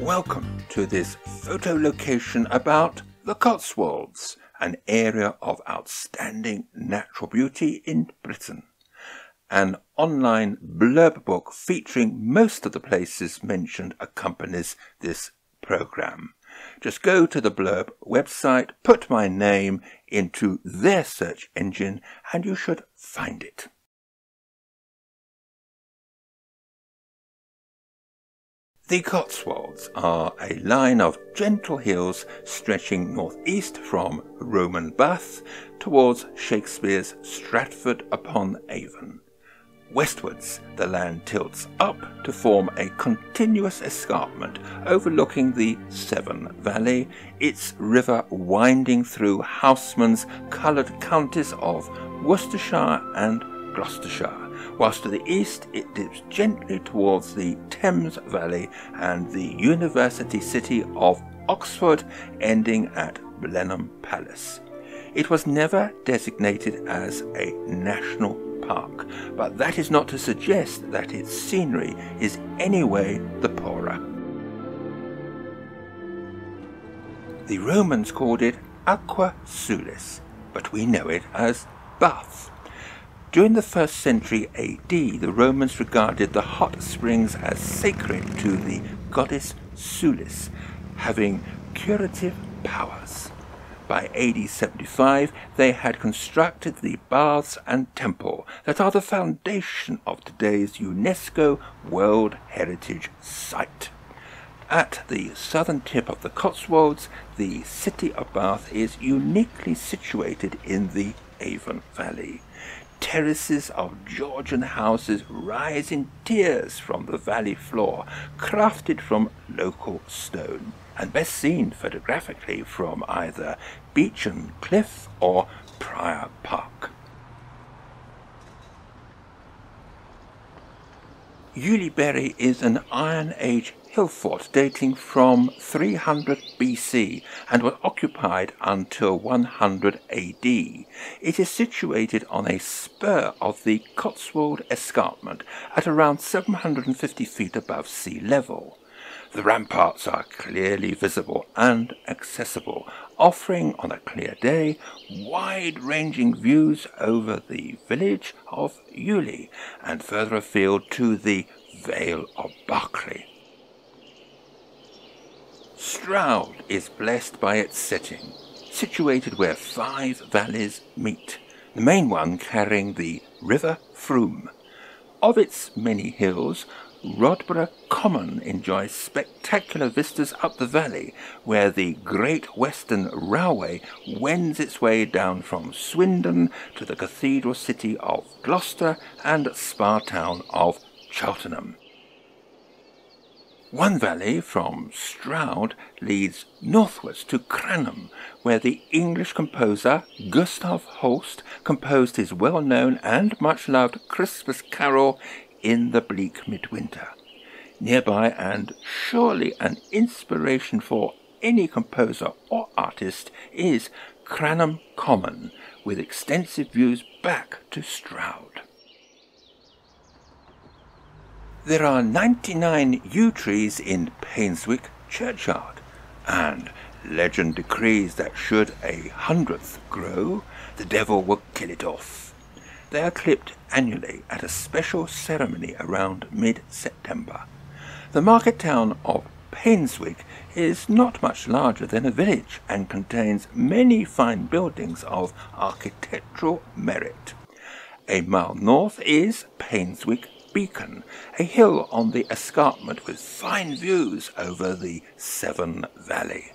Welcome to this photo location about the Cotswolds, an area of outstanding natural beauty in Britain. An online blurb book featuring most of the places mentioned accompanies this program. Just go to the blurb website, put my name into their search engine, and you should find it. The Cotswolds are a line of gentle hills stretching northeast from Roman Bath towards Shakespeare's Stratford upon Avon. Westwards, the land tilts up to form a continuous escarpment overlooking the Severn Valley, its river winding through Housman's coloured counties of Worcestershire and Gloucestershire whilst to the east it dips gently towards the Thames Valley and the university city of Oxford, ending at Blenheim Palace. It was never designated as a national park, but that is not to suggest that its scenery is anyway the poorer. The Romans called it Aquae Sulis, but we know it as Bath. During the first century AD, the Romans regarded the hot springs as sacred to the goddess Sulis, having curative powers. By AD 75, they had constructed the baths and temple that are the foundation of today's UNESCO World Heritage Site. At the southern tip of the Cotswolds, the city of Bath is uniquely situated in the Avon Valley terraces of Georgian houses rise in tiers from the valley floor, crafted from local stone, and best seen photographically from either Beechen Cliff or Prior Park. Uleybury is an Iron Age fort dating from 300 BC and was occupied until 100 AD. It is situated on a spur of the Cotswold Escarpment at around 750 feet above sea level. The ramparts are clearly visible and accessible, offering on a clear day wide-ranging views over the village of Uley and further afield to the Vale of Berkeley. Stroud is blessed by its setting, situated where five valleys meet, the main one carrying the River Frome. Of its many hills, Rodborough Common enjoys spectacular vistas up the valley, where the Great Western Railway wends its way down from Swindon to the cathedral city of Gloucester and spa town of Cheltenham. One valley from Stroud leads northwards to Cranham, where the English composer Gustav Holst composed his well-known and much-loved Christmas carol In the Bleak Midwinter. Nearby and surely an inspiration for any composer or artist is Cranham Common, with extensive views back to Stroud. There are 99 yew trees in Painswick churchyard, and legend decrees that should a hundredth grow, the devil will kill it off. They are clipped annually at a special ceremony around mid-September. The market town of Painswick is not much larger than a village and contains many fine buildings of architectural merit. A mile north is Painswick Beacon, a hill on the escarpment with fine views over the Severn Valley.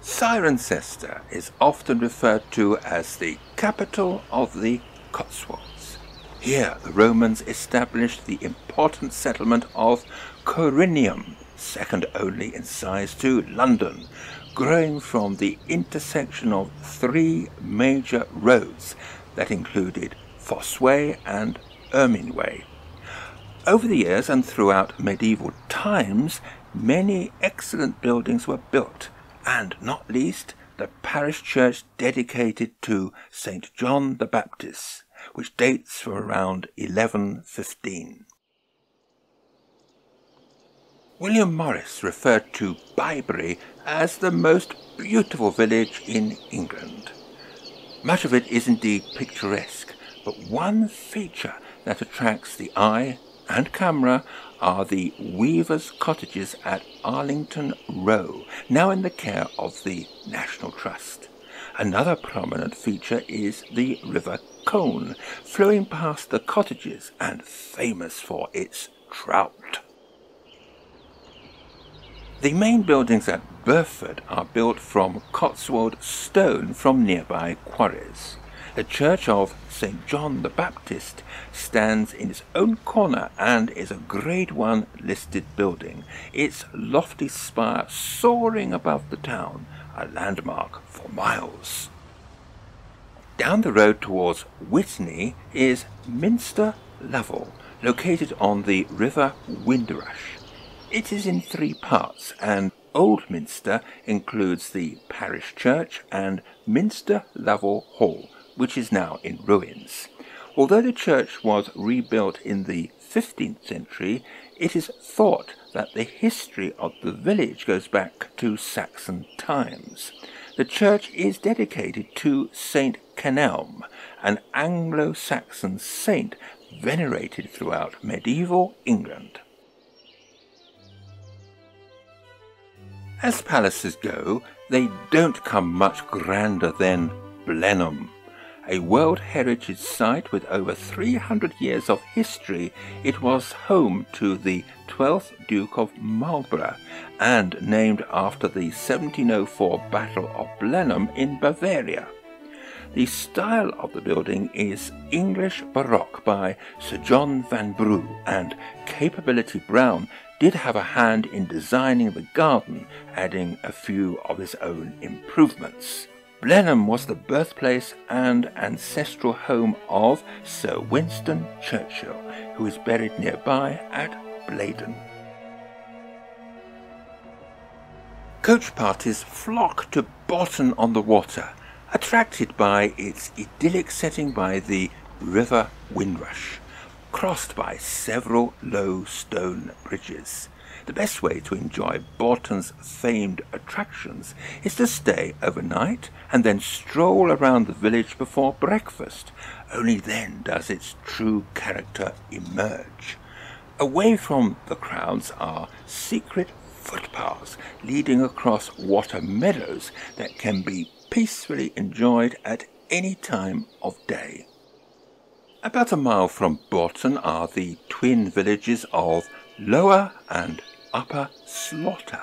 Cirencester is often referred to as the capital of the Cotswolds. Here the Romans established the important settlement of Corinium, second only in size to London, growing from the intersection of three major roads that included Fosse Way and Ermine Way. Over the years and throughout medieval times, many excellent buildings were built, and not least the parish church dedicated to St. John the Baptist, which dates from around 1115. William Morris referred to Bibury as the most beautiful village in England. Much of it is indeed picturesque, but one feature that attracts the eye and camera are the weavers' cottages at Arlington Row, now in the care of the National Trust. Another prominent feature is the River Coln, flowing past the cottages and famous for its trout. The main buildings at Burford are built from Cotswold stone from nearby quarries. The church of St. John the Baptist stands in its own corner and is a Grade 1 listed building, its lofty spire soaring above the town, a landmark for miles. Down the road towards Witney is Minster Lovell, located on the River Windrush. It is in three parts and Old Minster includes the parish church and Minster Lovell Hall, which is now in ruins. Although the church was rebuilt in the 15th century, it is thought that the history of the village goes back to Saxon times. The church is dedicated to Saint Kenelm, an Anglo-Saxon saint venerated throughout medieval England. As palaces go, they don't come much grander than Blenheim a World Heritage Site with over 300 years of history, it was home to the 12th Duke of Marlborough and named after the 1704 Battle of Blenheim in Bavaria. The style of the building is English Baroque by Sir John Vanbrugh, and Capability Brown did have a hand in designing the garden, adding a few of his own improvements. Blenheim was the birthplace and ancestral home of Sir Winston Churchill, who is buried nearby at Bladon. Coach parties flock to Bourton on the Water, attracted by its idyllic setting by the River Windrush, crossed by several low stone bridges. The best way to enjoy Bourton's famed attractions is to stay overnight and then stroll around the village before breakfast. Only then does its true character emerge. Away from the crowds are secret footpaths leading across water meadows that can be peacefully enjoyed at any time of day. About a mile from Bourton are the twin villages of Lower and Upper Slaughter.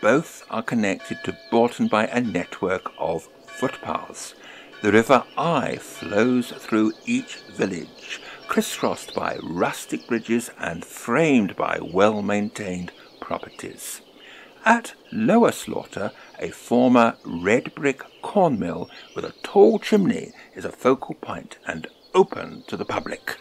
Both are connected to Bourton by a network of footpaths. The River Eye flows through each village, crisscrossed by rustic bridges and framed by well-maintained properties. At Lower Slaughter, a former red brick corn mill with a tall chimney is a focal point and open to the public.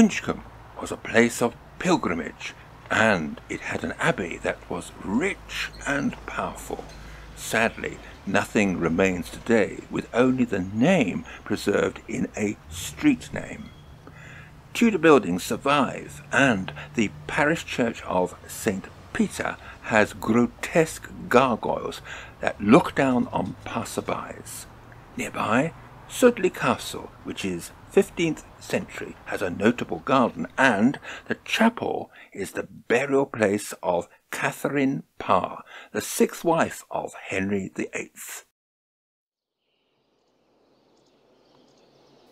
Winchcombe was a place of pilgrimage, and it had an abbey that was rich and powerful. Sadly, nothing remains today, with only the name preserved in a street name. Tudor buildings survive, and the parish church of St. Peter has grotesque gargoyles that look down on passerbys. Nearby, Sudeley Castle, which is 15th century, has a notable garden, and the chapel is the burial place of Catherine Parr, the sixth wife of Henry VIII.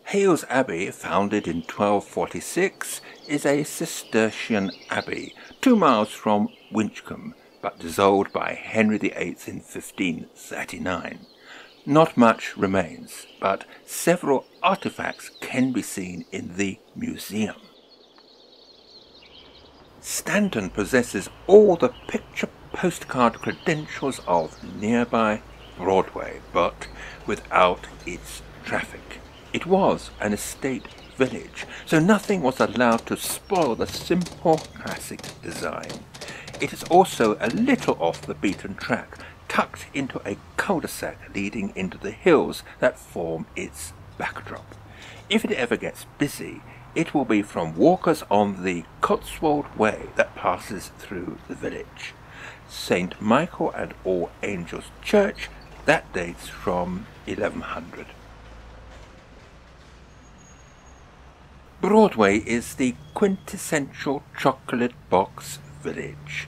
Hailes Abbey, founded in 1246, is a Cistercian abbey, two miles from Winchcombe, but dissolved by Henry VIII in 1539. Not much remains, but several artifacts can be seen in the museum. Stanton possesses all the picture postcard credentials of nearby Broadway, but without its traffic. It was an estate village, so nothing was allowed to spoil the simple classic design. It is also a little off the beaten track, tucked into a cul-de-sac leading into the hills that form its backdrop. If it ever gets busy, it will be from walkers on the Cotswold Way that passes through the village. St. Michael and All Angels Church, that dates from 1100. Broadway is the quintessential chocolate box village.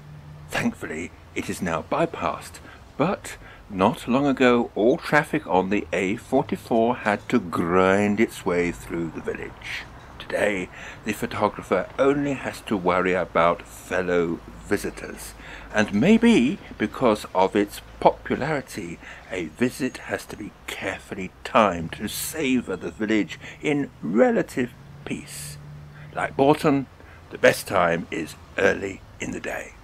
Thankfully, it is now bypassed, but not long ago all traffic on the A44 had to grind its way through the village. Today, the photographer only has to worry about fellow visitors, and maybe because of its popularity, a visit has to be carefully timed to savour the village in relative peace. Like Bourton, the best time is early in the day.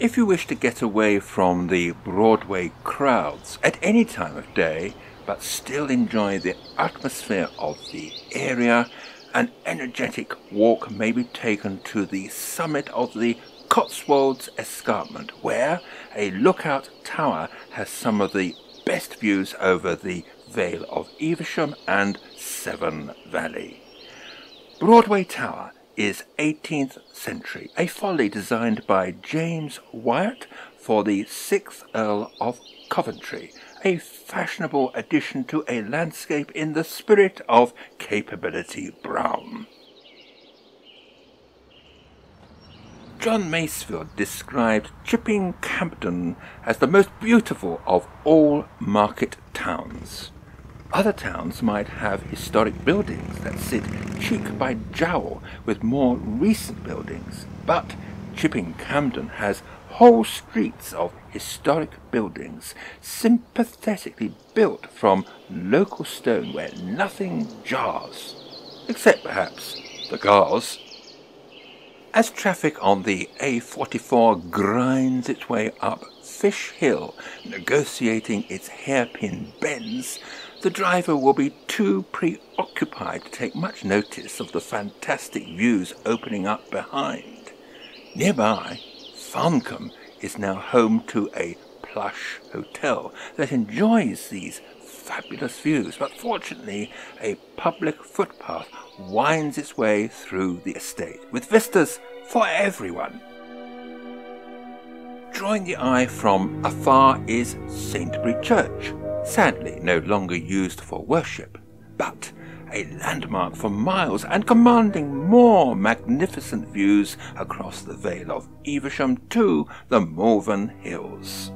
If you wish to get away from the Broadway crowds at any time of day, but still enjoy the atmosphere of the area, an energetic walk may be taken to the summit of the Cotswolds Escarpment, where a lookout tower has some of the best views over the Vale of Evesham and Severn Valley. Broadway Tower is 18th century, a folly designed by James Wyatt for the 6th Earl of Coventry, a fashionable addition to a landscape in the spirit of Capability Brown. John Masefield described Chipping Campden as the most beautiful of all market towns. Other towns might have historic buildings that sit cheek by jowl with more recent buildings, but Chipping Campden has whole streets of historic buildings sympathetically built from local stone where nothing jars, except perhaps the cars. As traffic on the A44 grinds its way up Fish Hill, negotiating its hairpin bends, the driver will be too preoccupied to take much notice of the fantastic views opening up behind. Nearby, Farncombe is now home to a plush hotel that enjoys these fabulous views, but fortunately a public footpath winds its way through the estate, with vistas for everyone. Drawing the eye from afar is Saintbury Church, sadly no longer used for worship, but a landmark for miles and commanding more magnificent views across the Vale of Evesham to the Malvern Hills.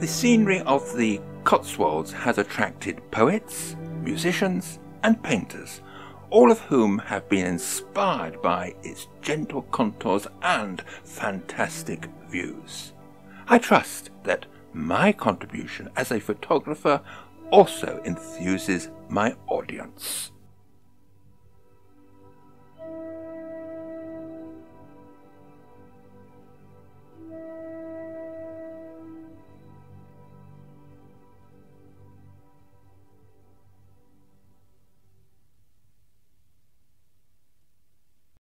The scenery of the Cotswolds has attracted poets, musicians, and painters, all of whom have been inspired by its gentle contours and fantastic views. I trust that my contribution as a photographer also enthuses my audience.